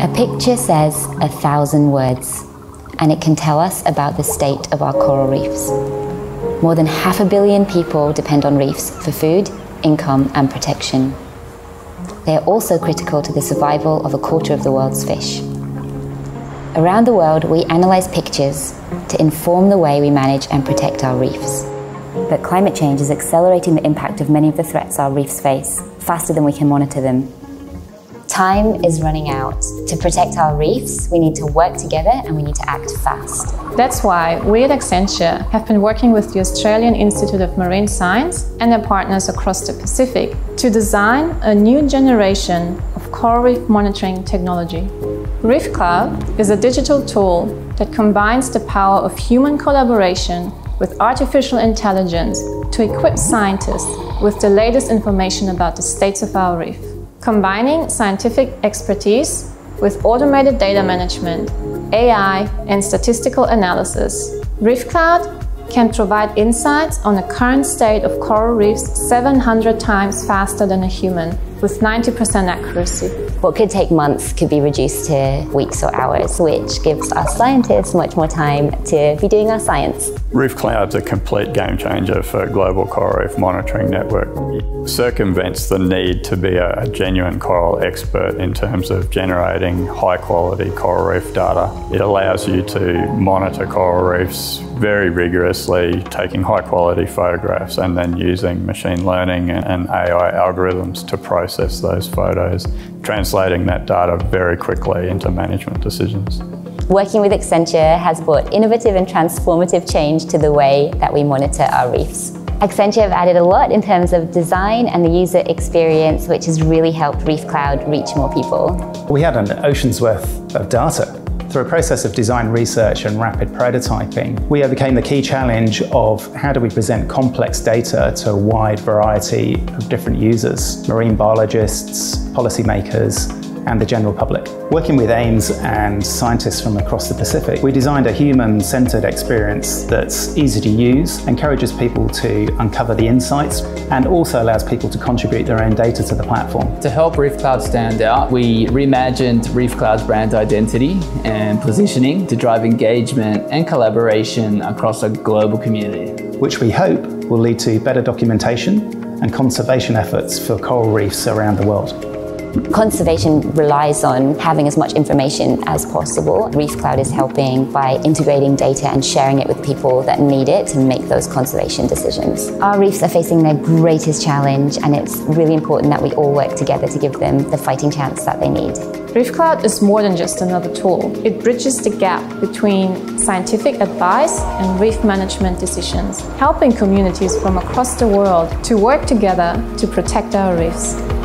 A picture says a thousand words, and it can tell us about the state of our coral reefs. More than half a billion people depend on reefs for food, income, and protection. They are also critical to the survival of a quarter of the world's fish. Around the world, we analyse pictures to inform the way we manage and protect our reefs. But climate change is accelerating the impact of many of the threats our reefs face faster than we can monitor them. Time is running out. To protect our reefs, we need to work together and we need to act fast. That's why we at Accenture have been working with the Australian Institute of Marine Science and their partners across the Pacific to design a new generation of coral reef monitoring technology. Reef Cloud is a digital tool that combines the power of human collaboration with artificial intelligence to equip scientists with the latest information about the states of our reef. Combining scientific expertise with automated data management, AI, and statistical analysis, Reef Cloud can provide insights on the current state of coral reefs 700 times faster than a human with 90% accuracy. What could take months could be reduced to weeks or hours, which gives us scientists much more time to be doing our science. Reef Cloud's a complete game changer for global coral reef monitoring network. It circumvents the need to be a, genuine coral expert in terms of generating high quality coral reef data. It allows you to monitor coral reefs very rigorously, taking high quality photographs and then using machine learning and AI algorithms to process process those photos, translating that data very quickly into management decisions. Working with Accenture has brought innovative and transformative change to the way that we monitor our reefs. Accenture have added a lot in terms of design and the user experience, which has really helped Reef Cloud reach more people. We had an ocean's worth of data through a process of design research and rapid prototyping, we overcame the key challenge of how do we present complex data to a wide variety of different users, marine biologists, policymakers, and the general public. Working with AIMS and scientists from across the Pacific, we designed a human-centered experience that's easy to use, encourages people to uncover the insights, and also allows people to contribute their own data to the platform. To help Reef Cloud stand out, we reimagined Reef Cloud's brand identity and positioning to drive engagement and collaboration across a global community. Which we hope will lead to better documentation and conservation efforts for coral reefs around the world. Conservation relies on having as much information as possible. Reef Cloud is helping by integrating data and sharing it with people that need it to make those conservation decisions. Our reefs are facing their greatest challenge and it's really important that we all work together to give them the fighting chance that they need. Reef Cloud is more than just another tool. It bridges the gap between scientific advice and reef management decisions, helping communities from across the world to work together to protect our reefs.